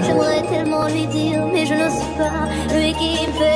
J'aimerais tellement lui dire, mais je n'ose pas. Lui qui me fait